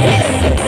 Yes!